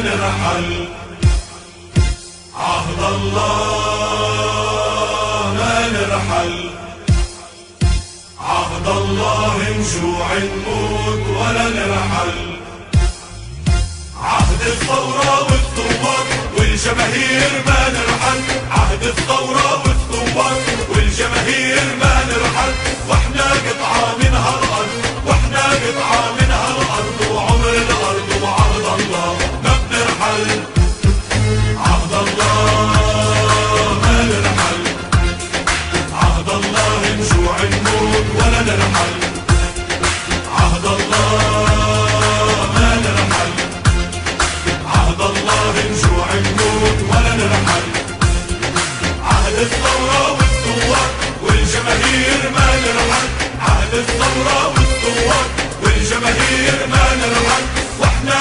نرحل عهد الله ما نرحل. عهد الله نشوع نموت ولا نرحل. عهد الثورة والثوار والجماهير ما نرحل. عهد الثورة والثوار والجماهير ما عهد الثورة والثوار والجماهير ما نرحل وإحنا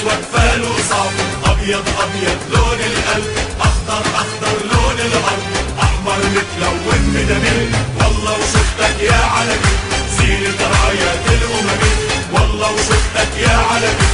أسود أسود فال وصعب أبيض أبيض لون القلب. أخضر أخضر لون الأرض. أحمر متلون بدمي والله وشفتك يا علمي زينة رايات الأمم والله وشفتك يا علمي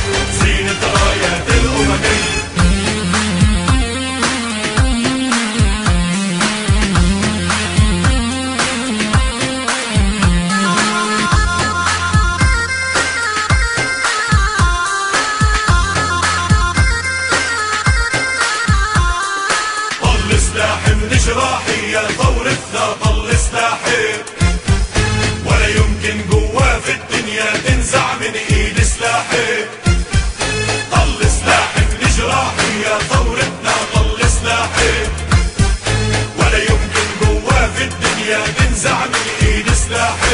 يا ثورتنا طل سلاحي ولا يمكن قوة في الدنيا تنزع من إيد سلاحي طل سلاحي ثورتنا طل سلاحي ولا يمكن قوة في الدنيا تنزع من إيد سلاحي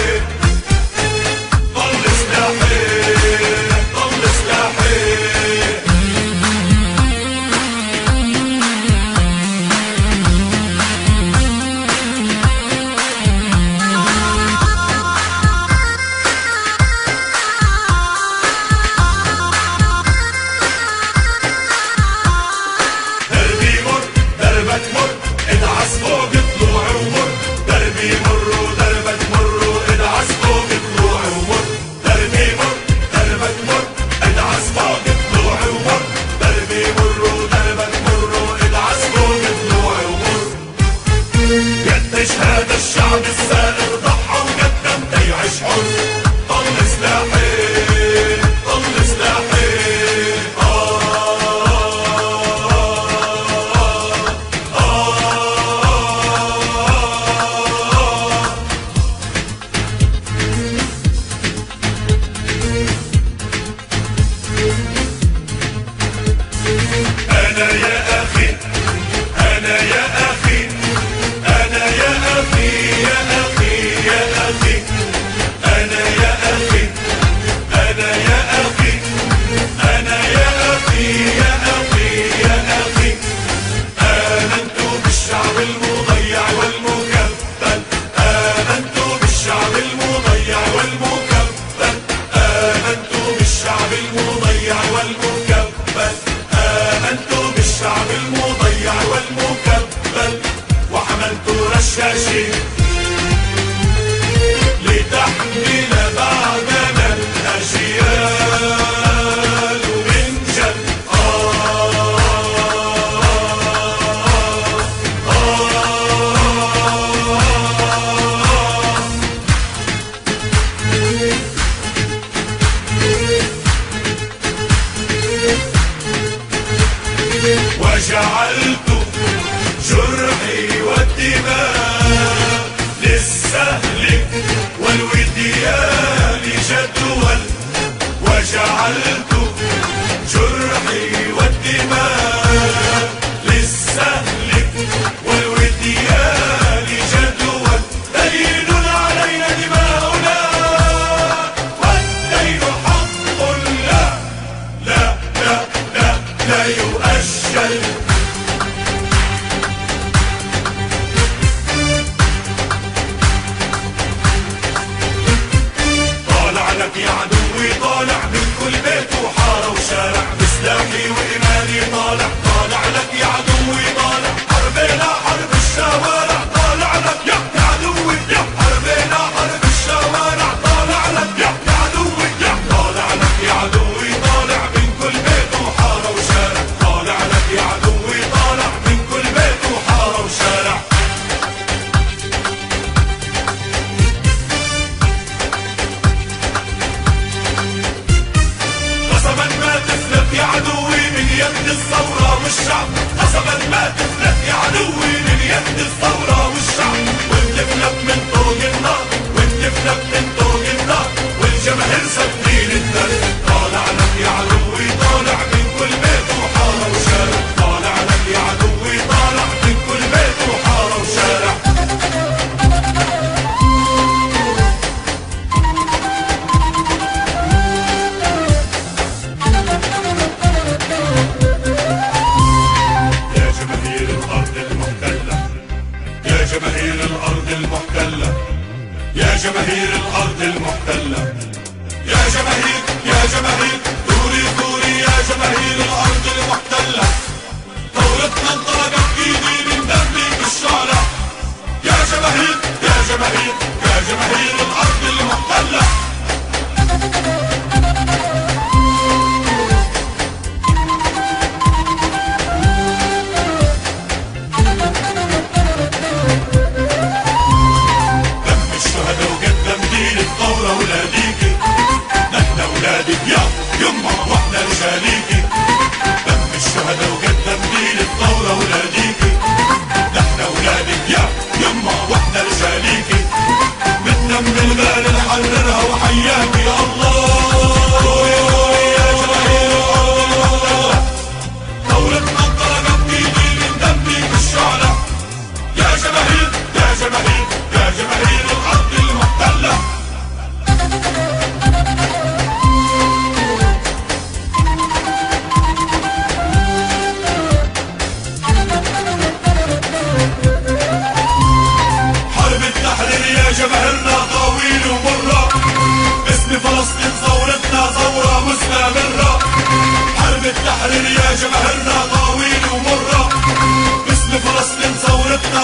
والدماء للسهل والوديان جدول وجعلت طالع لك يا عدوي طالع من كل بيت وحاره وشارع طالع لك يا عدوي طالع من كل بيت وحاره وشارع يا جماهير الأرض المحتله يا جماهير الأرض المحتلة يا جماهير الأرض المحتلة. ولد من ايدي من دمي بالشارع يا جماهير يا جماهير يا جماهير. بحر يا جماهيرنا طويل ومرة. باسم فلسطين ثورتنا